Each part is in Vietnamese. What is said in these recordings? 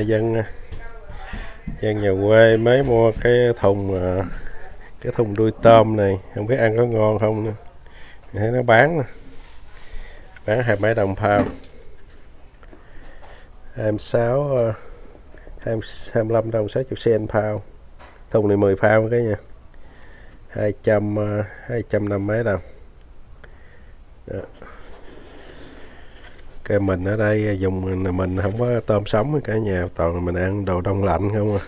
dân dân nhà quê mới mua cái thùng à, cái thùng đuôi tôm này. Không biết ăn có ngon không nữa. Mình thấy nó bán bán hai mấy đồng pound. 26 25 à, đồng 60 cent pound. Thùng này 10 pound cái nha. 200 250 à, mấy đồng. Đó cái mình ở đây dùng mình, mình không có tôm sống cả nhà toàn mình ăn đồ đông lạnh không à.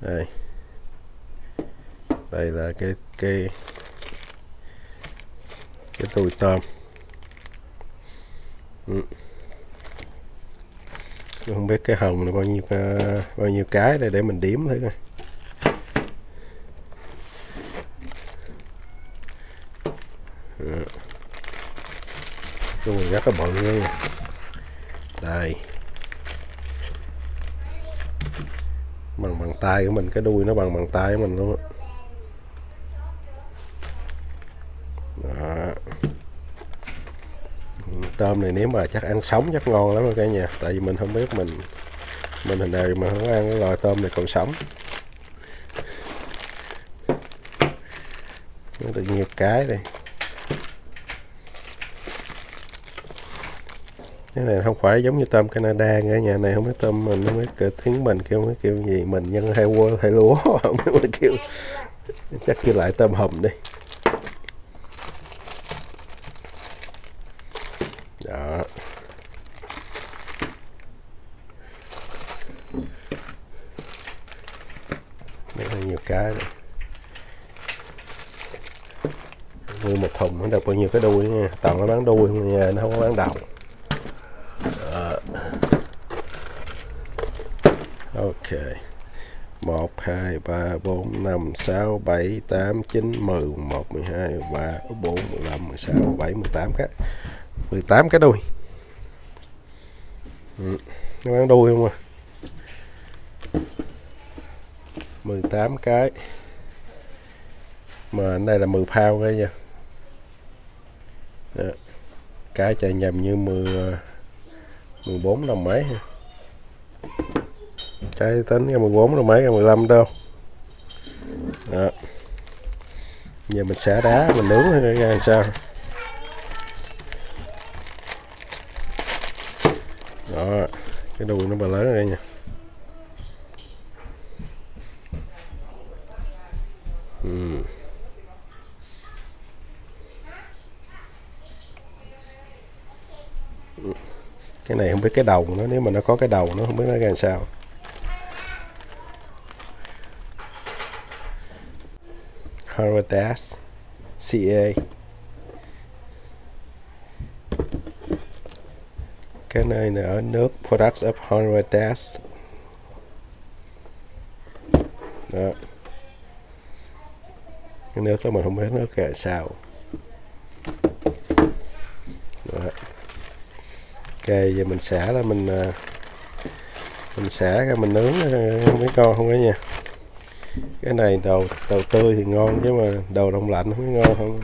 Đây. Đây là cái cái cái đùi tôm. Ừ. không biết cái hồng là bao nhiêu à, bao nhiêu cái đây để mình điểm thử coi. Rất là bự nha. Đây. Bằng bằng tay của mình, cái đuôi nó bằng bằng tay của mình luôn á. Đó. tôm này nếu mà chắc ăn sống chắc ngon lắm cả nhà. Tại vì mình không biết mình mình hình nào mà không ăn cái loài tôm này còn sống. Nó được nhiều cái đây. Cái này không phải giống như tôm Canada cả nhà này không biết tôm mình, không biết kêu tiếng mình kêu mới kêu gì, mình nhân hay quơ hay lúa, không biết mình kêu. Chắc kêu lại tôm hùm đi. Đó. Rất là nhiều cái này mua một thùng, nó được bao nhiêu cái đuôi nha. Toàn nó bán đuôi mà nhà nó không có bán đầu Đó ok 1 2 3 4 5 6 7 8 9 10 11 12 13 14 15 16 17 18 cái 18 cái đuôi ừ. nó bán đuôi không à 18 cái mà đây là 10 pound đấy nha Đó. cái chạy nhầm như 10 14 đồng mấy ha cái tính ra 14 rồi mấy 15 đâu. Đó. giờ mình xả đá, mình nướng hay ra làm sao. Đó, cái đùi nó bà lớn đây nha. Cái này không biết cái đầu nó, nếu mà nó có cái đầu nó không biết nó ra làm sao. Harvard CA cái này là ở nước Products of Honduras đó. Cái nước đó mình không biết nước kệ sao. Đó. ok, giờ mình xả là mình à, mình xả ra mình nướng à, mấy con không có nha cái này đầu đầu tươi thì ngon chứ mà đầu đông lạnh không ngon không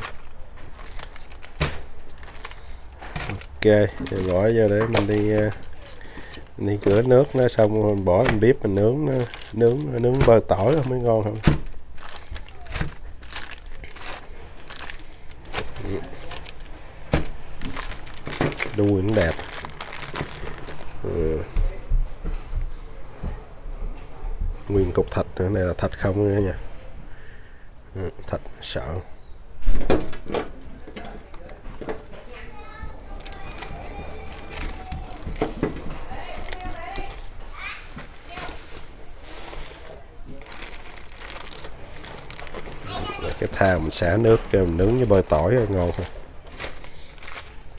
ok rồi bỏ vô để mình đi uh, đi rửa nước nó xong mình bỏ mình bếp mình nướng nó nướng nướng bơ tỏi không mới ngon không đuôi nó đẹp. Ừ. nguyên cục thạch nữa, này là thạch không nữa nha. Ừ, thạch sợ. Cái thao mình xả nước cho mình nướng với bơ tỏi ngon thôi.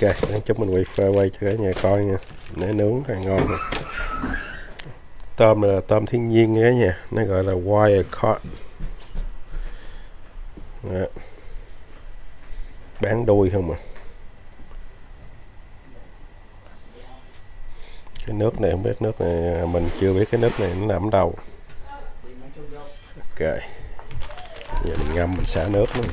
Ok chúc mình quay quay cho cả nhà coi nha. Để nướng thì ngon rồi tôm này là tôm thiên nhiên nha nha. Nó gọi là wire caught Đó. bán đuôi không à? Cái nước này không biết, nước này à, mình chưa biết cái nước này nó nằm đâu. Ok. Giờ mình ngâm mình xả nước luôn.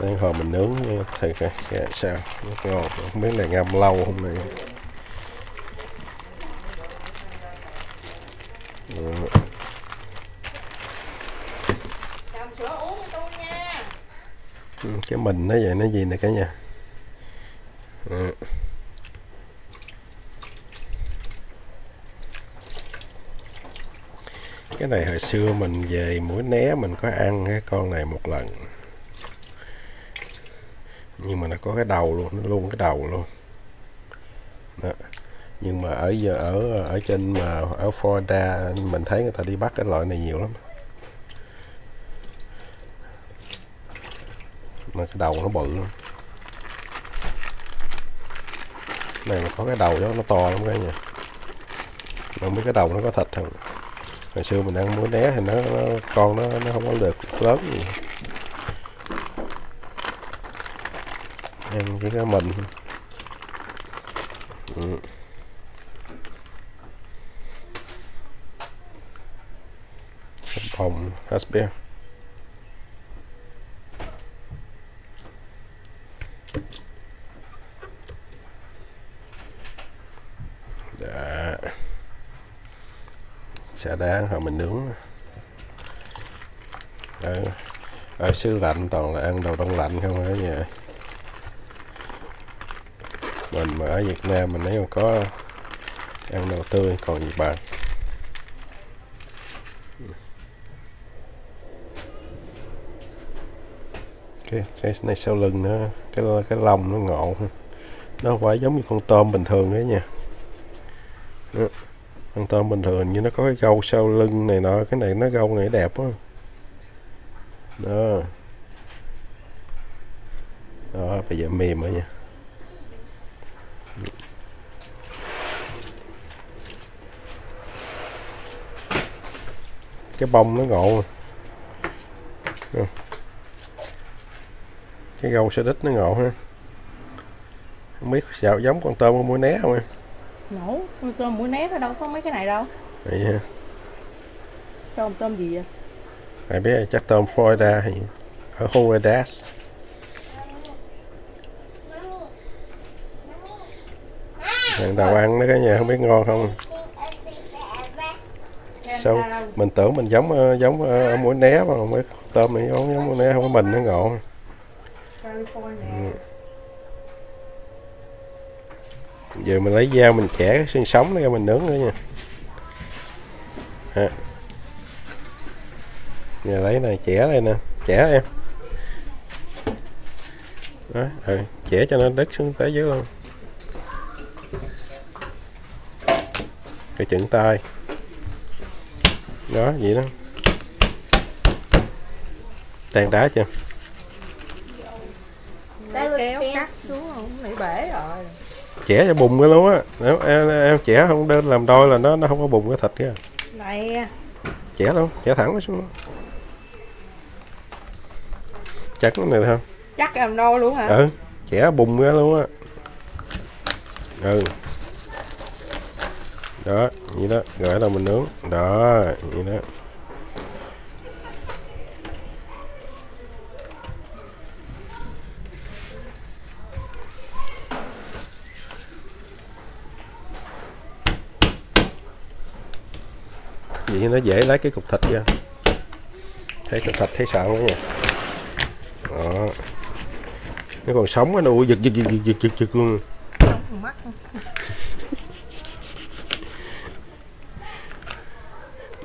Đang hồi mình nướng thì cái dạ, sao? Nước ngon. Không biết là ngâm lâu không này Ừ. Chồng sữa uống cho tôi nha. Ừ, cái mình nó vậy, nó gì nè cả nhà ừ. cái này hồi xưa mình về mũi né mình có ăn cái con này một lần nhưng mà nó có cái đầu luôn, nó luôn cái đầu luôn đó. nhưng mà ở giờ ở ở trên mà ở Florida, mình thấy người ta đi bắt cái loại này nhiều lắm mà cái đầu nó bự lắm. Này mà có cái đầu đó nó to lắm cái nha mà không biết cái đầu nó có thịt không. Hồi xưa mình ăn muối né thì nó, nó con nó nó không có được lớn gì. Ăn chỉ có mình. Ừ. bông hết Đó. xả đá hồi mình nướng. Ở, ở xứ lạnh toàn là ăn đồ đông lạnh không ở nhà? Mình mà ở Việt Nam mình nếu có ăn đồ tươi còn gì bằng. Cái cái này sau lưng nữa cái cái lông nó ngộ. Nó không phải giống như con tôm bình thường đấy nha. Đó. con tôm bình thường như nó có cái gâu sau lưng này nọ, cái này nó gâu này đẹp quá. Đó. Đó, bây giờ mềm rồi nha. Cái bông nó ngộ. Rồi cái gâu sẽ đít nó ngộ ha. Không biết sao giống con tôm con mũi né không em? Nổ, con tôm mũi né nó đâu có mấy cái này đâu. vậy ha. Tôm tôm gì vậy? ai biết là chắc tôm Florida thì ở Honduras lần đầu ăn nó cái nhà không biết ngon không? Sao mình tưởng mình giống ờ, giống ờ, ở mũi né mà không biết. Tôm này giống giống mũi né không có mình nó ngộ California. Ừ. giờ mình lấy dao mình chẻ cái xương sống nó ra mình nướng nữa nha. Ha. giờ lấy này chẻ đây nè. Chẻ em đó ừ, chẻ cho nó đứt xuống tới dưới luôn. Cái chừng tay đó vậy đó. Tàn đá chưa? Kéo cắt xuống. không? Bị bể rồi. chẻ cho bùng cái luôn á. Em, em, em chẻ không đơn làm đôi là nó nó không có bùng cái thịt kia Này, chẻ luôn chẻ thẳng nó xuống luôn. chắc cái này không? Chắc làm đôi luôn hả? ừ chẻ bùng ra luôn á. Ừ. Đó vậy đó. Rồi đầu mình nướng. Đó vậy đó vậy nó dễ lấy cái cục thịt ra. Thấy cục thịt thấy sợ quá nha. Đó. Nó còn sống á, nó ui giật giật giật giật giật giật giật luôn.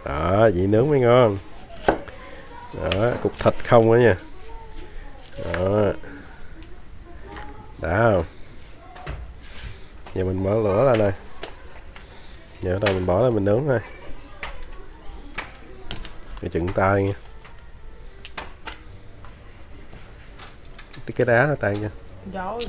Đó, vậy nướng mới ngon. Đó, cục thịt không á nha. Đó. Đã không? Giờ mình mở lửa lên đây. Giờ đầu mình bỏ lên mình nướng thôi cái chừng tay nha. Cái cái đá nó tay nha. Rồi.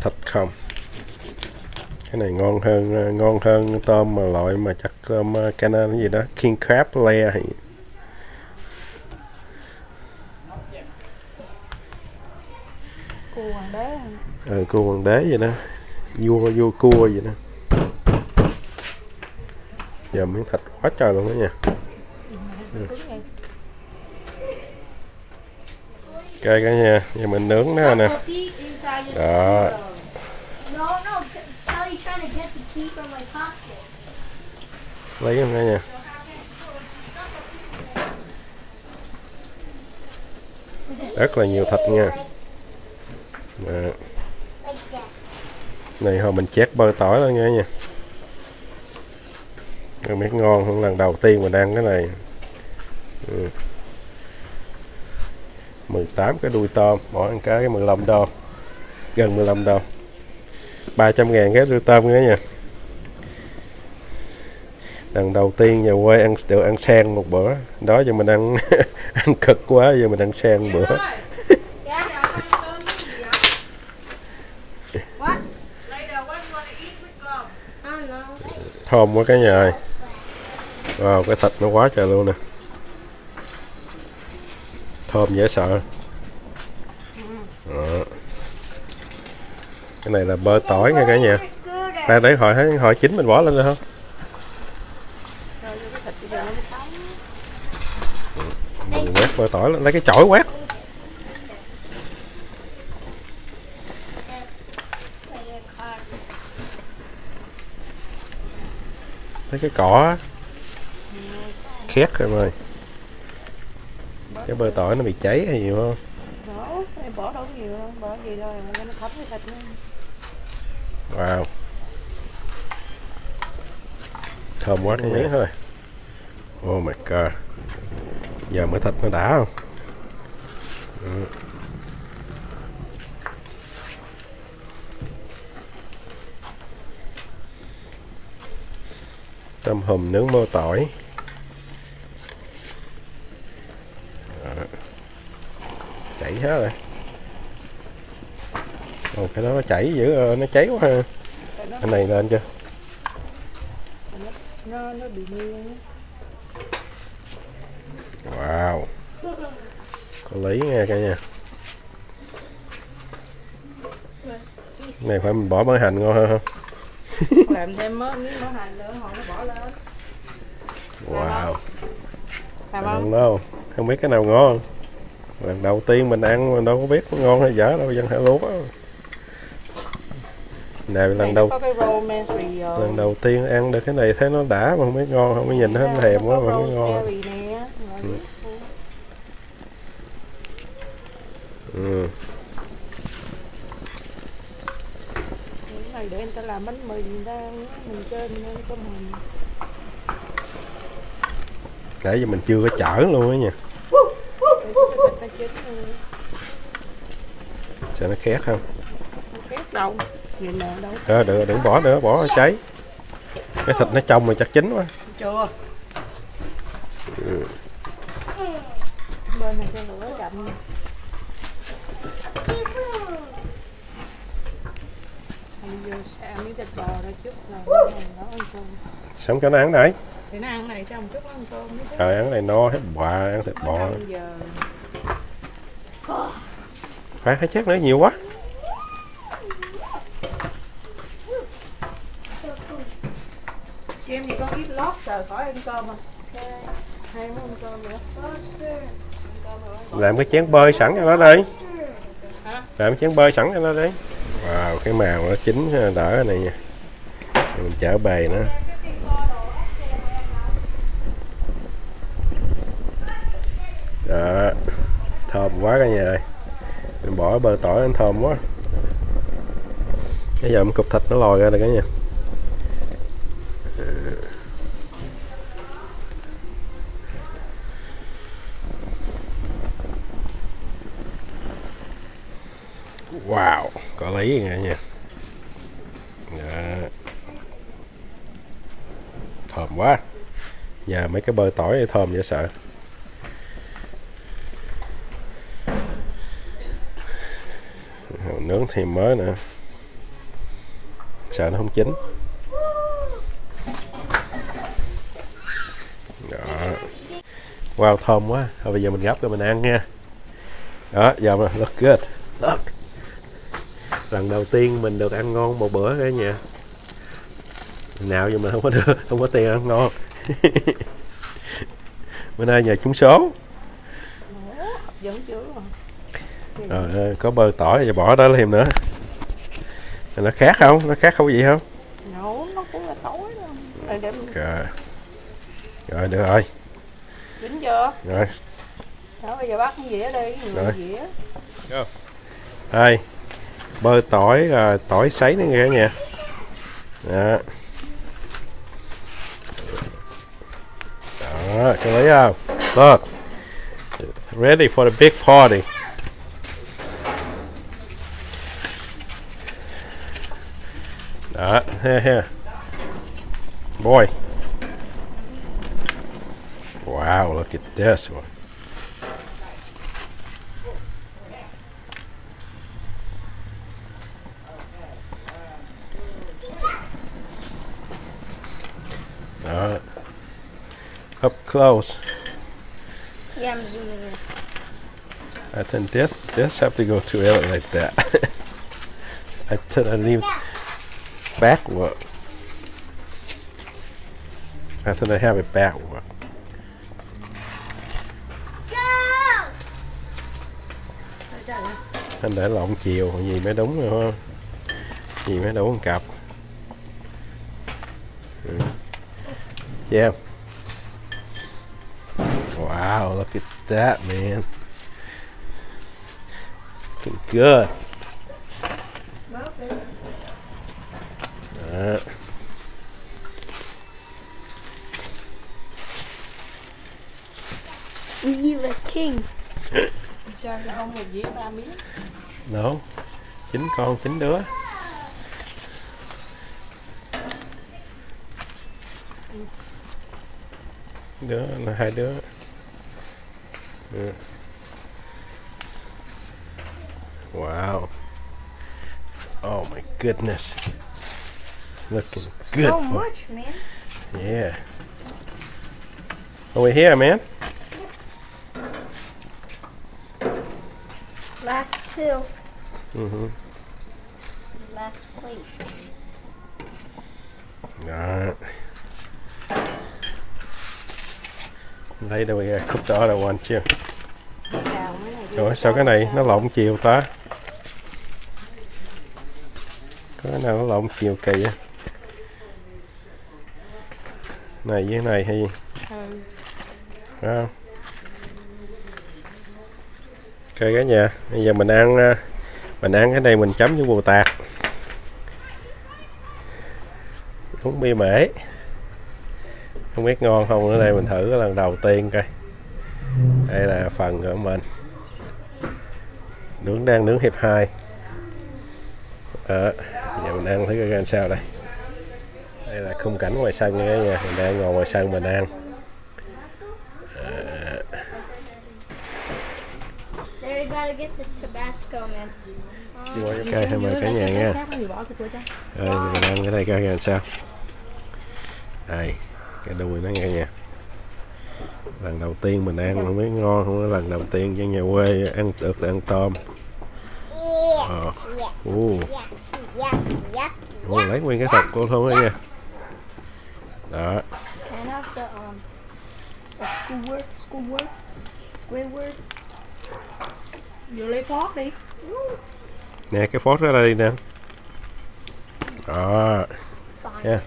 thịt không cái này ngon hơn ngon hơn tôm mà loại mà chắc tôm uh, cana cái gì đó? King crab layer hay Cua hoàng đế ờ, cua hoàng đế vậy đó. Vua vua cua vậy đó. Giờ miếng thịt quá trời luôn đó nha. Vậy ok cả nhà giờ mình nướng nó nè. Đó No, no, Kelly's trying to get the key from my pocket lấy không cả nhà rất là nhiều thịt nha. Đó. Này, hồi mình chét bơ tỏi lên nha nha. Không biết ngon không lần đầu tiên mình ăn cái này. Ừ. 18 cái đuôi tôm, mỗi ăn cái 15 đô. Gần 15 đô. 300 ngàn cái đuôi tôm nữa nha lần đầu tiên nhà quê ăn được ăn sen một bữa. Đó giờ mình ăn ăn cực quá giờ mình ăn sen một bữa. Know. thơm quá cái nhà ơi. Wow, cái thịt nó quá trời luôn nè. Thơm dễ sợ. Đó. cái này là bơ tỏi nha cả nhà. đang để hỏi hỏi chín mình bỏ lên được không Rồi vô cái thịt bây giờ nó mới sống mình tỏi lấy cái chổi quét. Lấy cái cỏ khét rồi mời cái bơ tỏi nó bị cháy hay gì không? Đó, em bỏ đâu có nhiều đâu, bỏ gì rồi nó thấm cái thịt nữa. wow. Thơm quá cái miếng thôi. Oh my god giờ mới thịt nó đã không Ừ. tôm hùm nướng mơ tỏi Đó. chảy hết rồi Ồ, cái đó nó chảy dữ ờ, nó cháy quá ha cái này lên chưa nó, nó bị mưa. Wow. Có lý nha cả nhà. Này phải mình bỏ mỡ hành ngon hơn không? Làm thêm mớ miếng mỡ hành nữa, họ nó bỏ lên. wow. Làm không? Không? đâu không biết cái nào ngon. Lần đầu tiên mình ăn mình đâu có biết ngon hay dở đâu dân heo lúa này lần đầu lần đầu tiên ăn được cái này thấy nó đã mà không biết ngon không có nhìn nó thèm quá mà không biết ngon. Rosemary nè. rồi. Ừ. Cái này để người ta làm bánh mì người ta mình chơi mình ăn tôm hùm. nãy giờ mình chưa có chở luôn á nha Để thịt nó khét không khét đâu. Nhìn nè đâu. Được, đừng bỏ nữa, bỏ cháy. Cái thịt nó trong mà chắc chín quá. Chưa. Bên này cho lửa chậm. Bây giờ sẽ ăn miếng thịt bò ra chút rồi cái nó ăn cơm. Sống cho nó ăn này. Thì nó ăn này cho một chút nó ăn cơm Trời, ăn này no hết bò, ăn thịt bò. Phải, phải chắc nữa nhiều quá. Em thì con ít lót rồi khỏi ăn cơm à. Hay muốn ăn cơm nữa. Làm cái chén bơi sẵn cho nó đi. Hả? Làm cái chén bơi sẵn cho nó đi. Wow, cái màu nó chín đỡ này nha. Mình chở bề nữa. Đó. Thơm quá cả nhà ơi. Mình bỏ bơ tỏi lên thơm quá. Bây giờ mình cục thịt nó lòi ra rồi cả nhà. Wow, có nghe nha nha. Dạ. Đó. Thơm quá. Nhà mấy cái bơ tỏi thơm dễ sợ. Nướng thêm mới nữa. Sợ nó không chín. Đó. Wow, thơm quá. Thôi bây giờ mình gấp rồi mình ăn nha. Đó, giờ mà look good. Look lần đầu tiên mình được ăn ngon một bữa cả nhà. Nào giờ mình không có đưa không có tiền ăn ngon. Bữa nay nhờ trúng số. Rồi ờ, có bơ tỏi thì bỏ đó thêm nữa. Nó khác không? Nó khác không gì không? Nó cũng là tối rồi rồi được rồi. Dính chưa? Rồi. Đó bây giờ bắt con dĩa đi. Người dĩa. Đây bơ tỏi rồi tỏi sấy nữa kìa nha. Đó. Đó không? Look ready for the big party. Đó here here boy. Wow look at this one Up close. Yeah, I'm zooming in. I think this this have to go to it like that. I think I leave backward. I think I have it backward. Go! Anh để lộn chiều gì mới đúng rồi không? Gì mới đúng một cặp. Ừ. Yeah. That, man. Looking good. Đó. You a king. sao cho không một dĩa ba miếng No. Chín con, chín đứa. Đứa là hai đứa. Wow. Oh my goodness. Looking good. So much, man. Yeah. Over here, man. Last two. Mm-hmm. Last plate. Alright. Later we gotta cook the other one chưa? Rồi sao cái này nó lộn chiều ta? Có cái nào nó lộn chiều kỳ á? Này với này hay gì? ừ. Không? Ok cả nhà, bây giờ mình ăn à, mình ăn cái này mình chấm với bồ tạt. Uống bia mễ. Không biết ngon không nữa đây mình thử cái lần đầu tiên coi. Đây là phần của mình. Nướng đang nướng hiệp 2. Đó, giờ mình ăn thử coi sao đây. Đây là khung cảnh ngoài sân nha nhà, mình đang ngồi ngoài sân mình ăn. Gotta get the Tabasco, man. Ok, hai mời cả nhà nha. cái Rồi mình ăn cái này coi ra sao. Đây, cái đùi nó nghe nha. Lần đầu tiên mình ăn không biết ngon không có lần đầu tiên cho nhà quê ăn được là ăn tôm. Ờ. Yeah. ồ, lấy nguyên cái thịt cô luôn đó nha. Đó, um Squidward? lấy phót đi nè cái phốt đó đây nè. Đó, Fine. Yeah.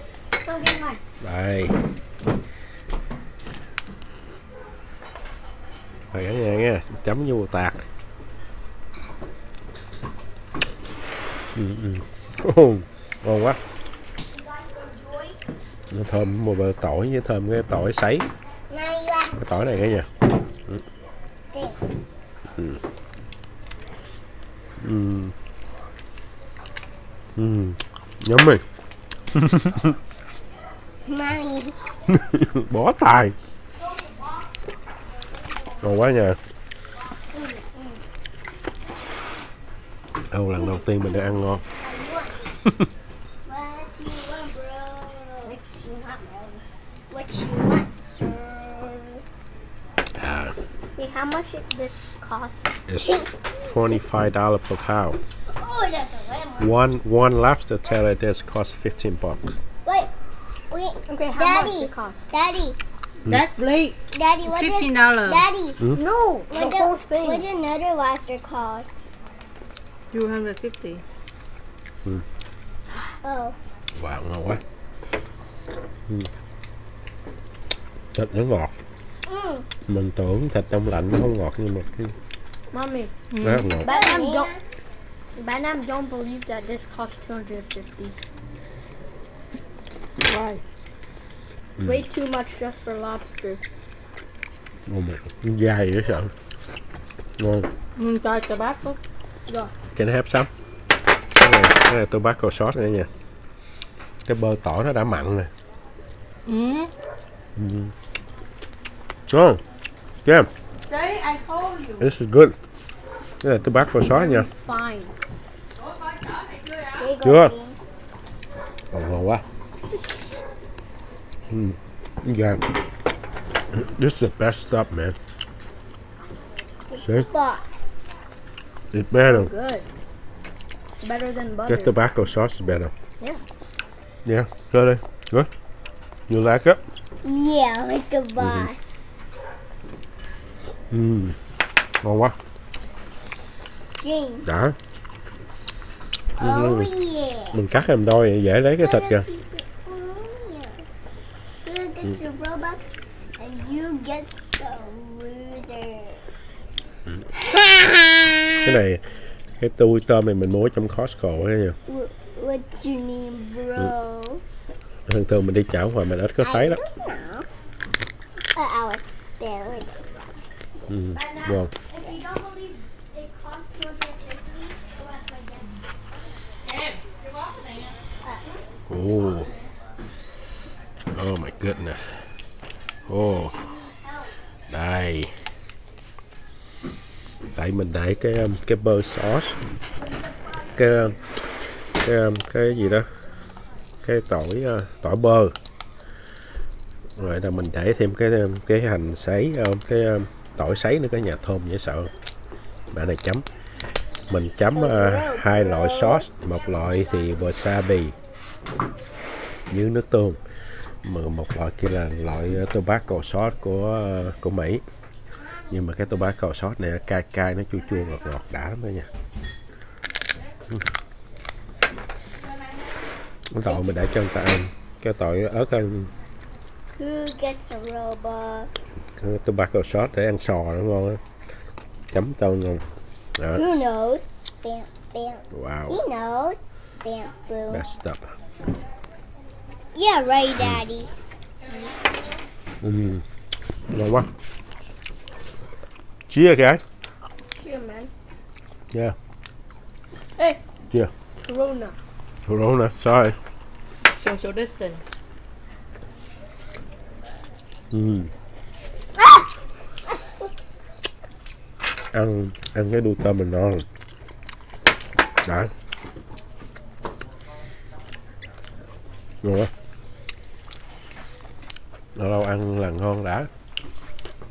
Đây. Rồi cả nhà nha, chấm vô tạt. Ừ, ừ. Ngon quá. nó thơm một bờ tỏi với thơm cái tỏi sấy cái tỏi này cả nhà this. ừ. Ừ. nhắm mì Mommy. bỏ tài ngon quá nha Ồ, lần đầu tiên mình được ăn ngon What you want, bro? What you want, bro? What you want, sir? à, Wait, how much it, this cost? it's $25 per pound Oh, that's a lemon. one one lobster tail like this costs 15 bucks Wait, Wait, Okay, how Daddy. much it cost? Daddy, That Lee, Daddy, what fifteen dollar. Daddy? No, the What whole did, thing. what did another lobster cost? Two hundred fifty. Oh, wow ngon quá ừ. thịt nó ngọt mm. mình tưởng thịt đông lạnh nó không ngọt nhưng mà cái Mommy, nó rất ngọt Nam Yeah. don't. Bad Nam don't believe that this costs 250. Why? Way too much just for lobster. ngon mà dai dễ sợ ngon Mm, try tobacco. Can I have some? Cái này, cái này tobacco sauce này nha Cái bơ tỏi nó đã mặn rồi Mm. Ngon Kem, See, I told you. this is good Cái này tobacco sauce nha Fine. Chưa? Ngon quá mm. yeah. This is the best stuff man See, it's better Good. Better than butter. tobacco sauce is better Yeah. Yeah, really good You like it? yeah, like a boss. Mm. Ngon quá. Đã Oh yeah. Mình cắt làm đôi dễ lấy cái thịt kìa. You get some Robux and you get some loser. cái này cái tôi tôm này mình mua trong Costco ấy nha. Wh- What's your name, bro? thường thường mình đi chợ ngoài mình ít có thấy đó. ừ. ngon If you don't believe it costs 250, go ask my dad oh my goodness. Oh. Đây. Tại mình để cái um, cái bơ sauce. Cái um, cái um, cái gì đó. Cái tỏi uh, tỏi bơ. Rồi là mình để thêm cái cái hành sấy cái tỏi sấy nữa cái nhà thơm dễ sợ. Bạn này chấm. Mình chấm uh, hai loại sauce. Một loại thì wasabi. Với nước tương một loại kia là loại uh, tobacco sauce của uh, của Mỹ. Nhưng mà cái tobacco sauce này nó cay cay nó chua chua ngọt ngọt đã lắm đó nha. Cái tỏi mình để cho người ta ăn cái tỏi ớt ăn. Tobacco sauce để ăn sò nó ngon á? Chấm tôm ngon đó. Who knows? Bam, bam. wow. He knows. Bam, boom. best stuff Yeah, right, Daddy. ừ. ngon quá chia kìa Sure, man. yeah Hey. Yeah. Corona. Corona sorry Social distance. ừ. ăn ăn cái đuôi tôm mình ngon đã ngon quá lâu lâu ăn là ngon đã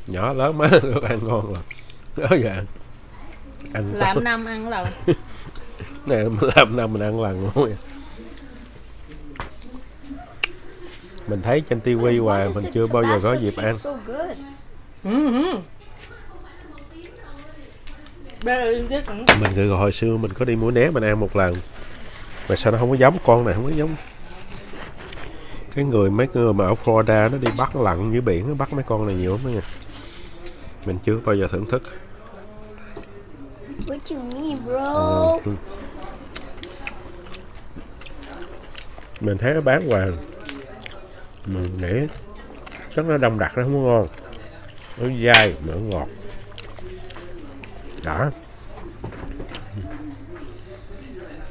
nhỏ lớn mới được ăn ngon rồi đó vậy ăn Làm năm ăn lần. này mình làm năm mình ăn lần luôn vậy. mình thấy trên tivi hoài mình chưa bao giờ có dịp ăn. Mm-hmm. Mình cứ hồi xưa mình có đi mũi né mình ăn một lần mà sao nó không có giống con này không có giống cái người mấy người mà ở Florida nó đi bắt lặn dưới biển nó bắt mấy con này nhiều lắm nha. Mình chưa bao giờ thưởng thức. What you mean, bro? Ừ. mình thấy nó bán hoài. Mình nghĩ chắc nó đông đặc nó không? Có ngon nó dai mà nó ngọt. Đã.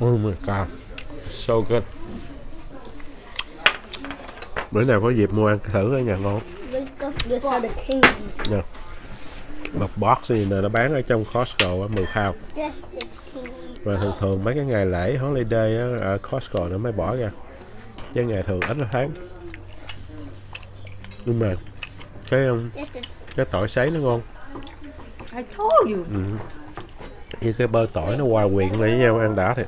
Oh my god so good bữa nào có dịp mua ăn thử ở nhà ngon eat. một box gì nè nó bán ở trong Costco á 10 pound king. và thường thường mấy cái ngày lễ holiday á, ở Costco nó mới bỏ ra chứ ngày thường ít nó thấy nhưng mà cái um, cái tỏi sấy nó ngon I told you. ừ. với cái bơ tỏi nó hòa quyện lại với nhau ăn đã thiệt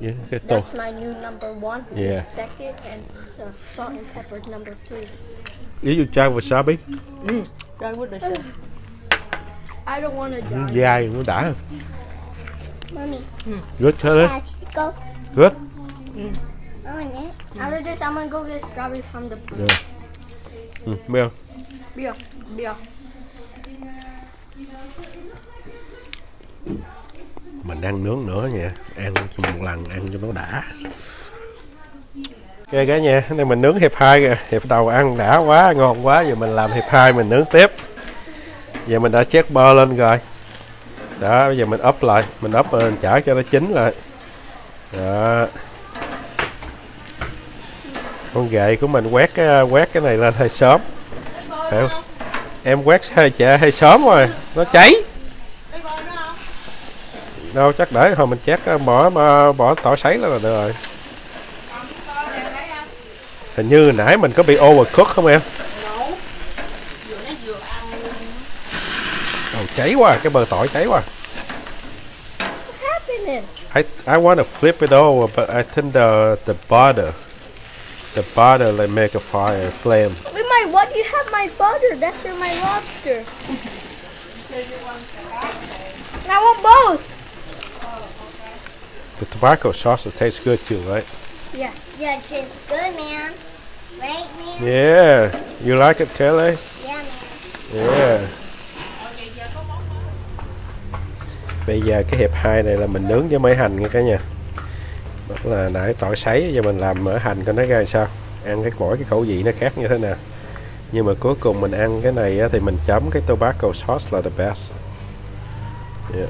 Yeah, tô. That's my new number one. Yeah. Second and the salt and pepper is number three. Did you try wasabi? Try with the. I don't want to Ừ, die. dai nó đã. Mommy, Good Kelly. Dad, go. Good. I want it. After this, I'm gonna go get strawberry from the Yeah. Ừ, biết không? beer. Beer mình ăn nướng nữa nha. Ăn một lần, ăn cho nó đã. Ok cả nhà đây mình nướng hiệp hai kìa. Hiệp đầu ăn đã quá, ngon quá. Giờ mình làm hiệp hai, mình nướng tiếp. Giờ mình đã chết bơ lên rồi. Đó, bây giờ mình ấp lại. Mình ấp lên chả cho nó chín lại. Đó. Con gậy của mình quét cái quét cái này lên hơi sớm. Phải không? em quét hơi chả hơi sớm rồi. Nó cháy đâu chắc để hồi mình chét ờ, bỏ bỏ, tỏi sấy là được rồi hình như nãy mình có bị overcook không em Ồ, cháy quá cái bờ tỏi cháy quá? I I want to flip it over but I think the the butter the butter like make a fire flame Wait, my what? You have my butter. That's for my lobster. I want both. The tobacco sauce it tastes good too right Yeah, it tastes good, man. Right, man? yeah you like it Kelly Yeah, man. Yeah. Bây giờ cái hiệp hai này là mình nướng với mỡ hành nha cả nhà. Đó là nãy tỏi sấy giờ mình làm mỡ hành coi nó ra sao. Ăn cái mỗi cái khẩu vị nó khác như thế nào. Nhưng mà cuối cùng mình ăn cái này thì mình chấm cái tobacco sauce là the best. Yeah.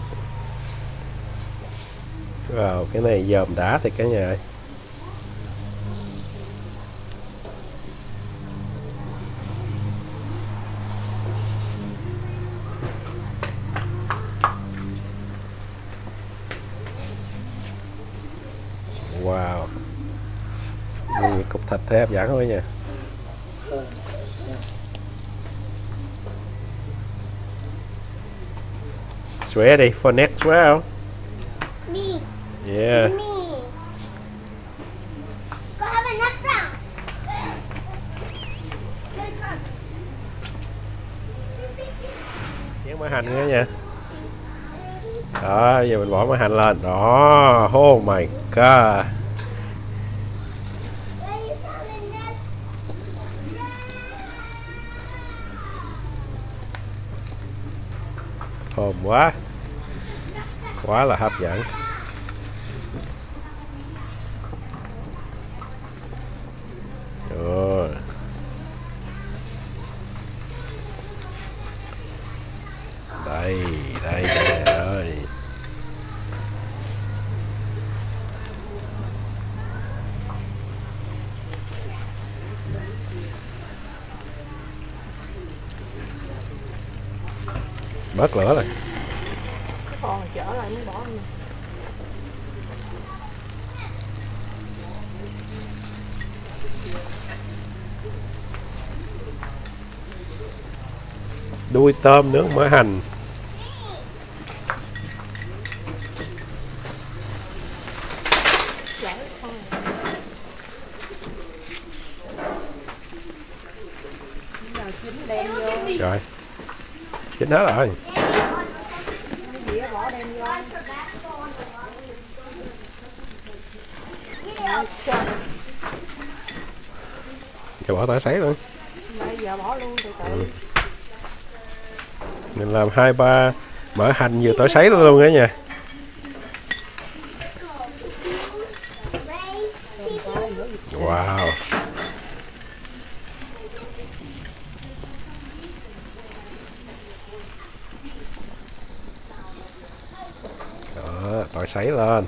Wow, cái này dòm đá thì cả nhà ơi. Wow. Như cục thịt thế hấp dẫn không nha. Xóe đi, for next quá không? Yeah. me. Go have a next round. Chén mỡ hành nữa nha. Đó, giờ mình bỏ mỡ hành lên. Đó, oh my god. Thơm quá. Quá là hấp dẫn. Rồi. Đây, đây đây ơi. Bớt lửa rồi. Cái con lại bỏ đuôi tôm nướng mỡ hành Chở con. Giờ chín đem vô. rồi chín hết rồi. Giờ bỏ tỏi sấy luôn. Bây mình làm hai ba mở hành vừa tỏi sấy luôn đó nha. wow Ờ, đó tỏi sấy lên.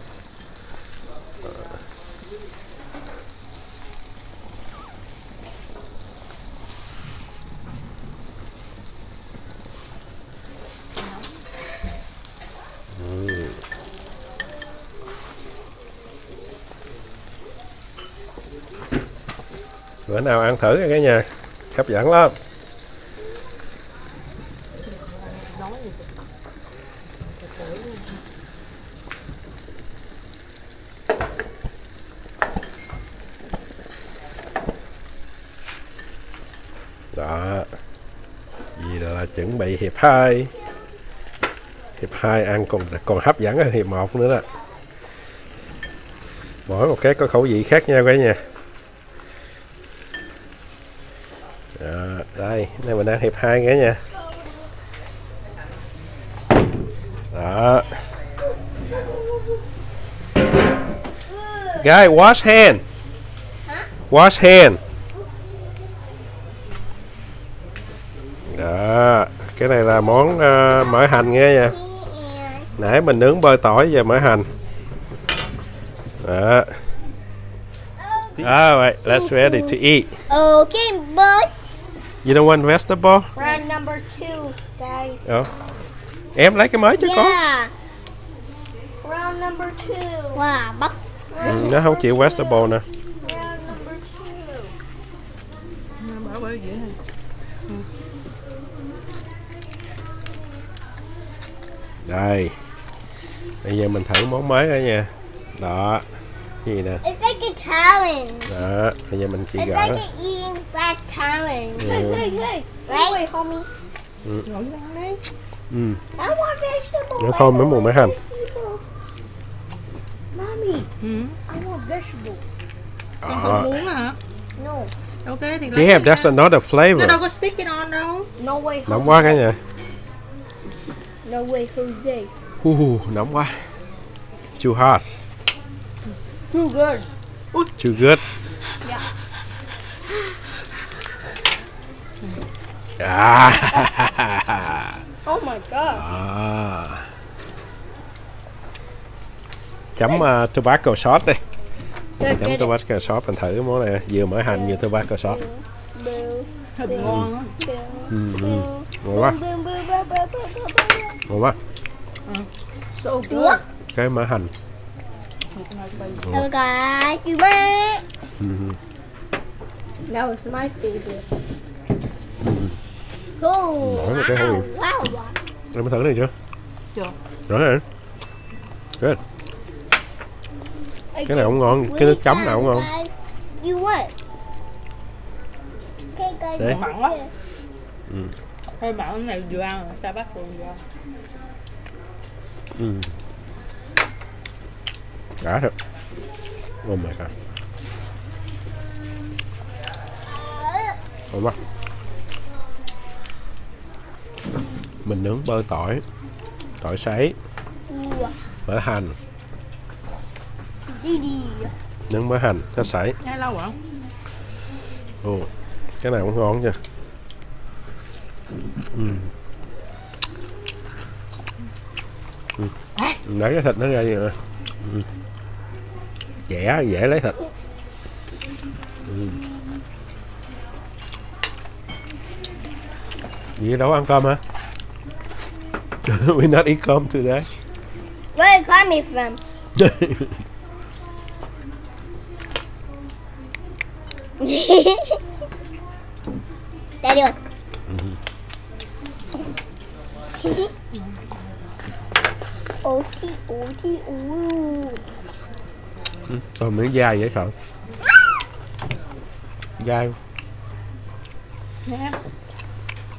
Bữa nào ăn thử nha cả nhà. Hấp dẫn lắm Nói gì từ từ. đó vì là chuẩn bị hiệp 2 hiệp 2 ăn còn còn hấp dẫn hơn hiệp 1 nữa đó. Mỗi một cái có khẩu vị khác nhau cả nhà. Đó, đây này mình đang hiệp 2 cả nha đó. Guy wash hand. Wash hand. Đó cái này là món uh, mỡ hành nghe nha nãy mình nướng bơ tỏi và mỡ hành đó Alright, let's ready to eat. Okay, but You don't want vegetable? Round number two, guys. Ờ. Em lấy cái mới chứ con. yeah. Round number two. Wow, bắt Ừ, nó không chịu vegetable nè. Round number two. Nó bỏ bơ dễ hơn Đây. Bây giờ mình thử món mới đó nha. Đó. Cái gì nè. It's like a challenge. Đó. Bây giờ mình chỉ It's gỡ. like an eating fast challenge. Hey, hey, hey. Right? Wait, homie. Ừ. I want vegetable. Nó thơm với mùi mỡ hành. Mommy, ừ. I want vegetable. Con không muốn hả No. Ok thì lấy Yeah, ra. that's another Nó flavor. đâu có stick it on đâu No way, Nóng quá cả nhà. No way, Jose. Uh, nóng quá. Too hot. Too good. Too good. Yeah. À. Oh my god. À. Chấm uh, tobacco sauce đi. Good, Chấm tobacco sauce mình thử món này vừa mỡ hành vừa tobacco sauce. Thịt ngon á Ừ, ừ. Ngon quá, Boom, boom, boom, boom, boom, boom, boom. ngon quá. So good. Cái mỡ hành. Hello guys, you back? Ừ. That was my favorite. Oh, Nói cái wow, wow, wow. Em có thử này chưa? Chưa. Rồi hả? Good. Cái này không ngon, cái nước chấm nào không now, ngon. You what? Guys. See? mặn lắm thôi mà cái này vừa ăn sao vừa vừa ăn Ừ. Đã thật. Oh my god. Ngon quá. Mình nướng bơ tỏi, tỏi sấy, mỡ hành, nướng mỡ hành, nó sấy. nhai lâu hả Ồ, cái này cũng ngon nha. Ừ. Ừ. Lấy cái thịt nó ra vậy nè. Ừ. Dẻ, dễ lấy thịt. Ừ. Đâu ăn cơm hả? We not eat cơm today. Where you call me from? Daddy, look. Miếng dai dễ sợ. Dai. nhé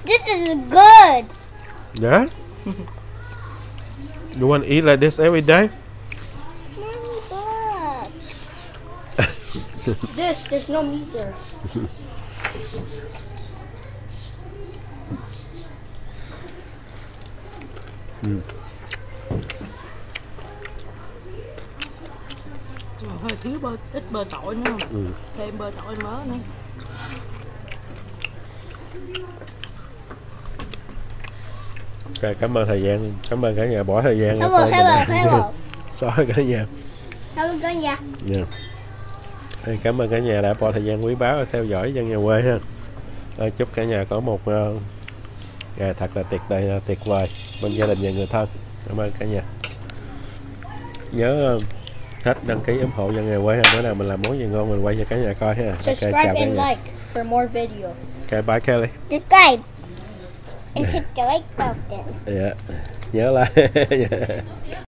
This is good. Yeah? You want to eat like this every day? Mommy, look. This, there's no meat there. Mà thiếu bơ ít bơ tỏi nữa không Ừ. thêm bơ tỏi mớ nữa Ok, cảm ơn thời gian, cảm ơn cả nhà bỏ thời gian ra Hello, coi hello, mình. hello. Sorry cả nhà. Hello, Ganya. Dạ. Thì cảm ơn cả nhà đã bỏ thời gian quý báu theo dõi dân nhà quê ha. Ờ, chúc cả nhà có một ờ, ngày thật là tuyệt vời ờ, tuyệt vời bên gia đình và người thân. Cảm ơn cả nhà. Nhớ uh, thích đăng ký ủng hộ dân nhà quê ha. Bữa nào mình làm món gì ngon mình quay cho cả nhà coi ha. Subscribe cả and nhà. like for more video. Ok, bye Kelly. Subscribe. And hit the like button. Dạ. Nhớ like.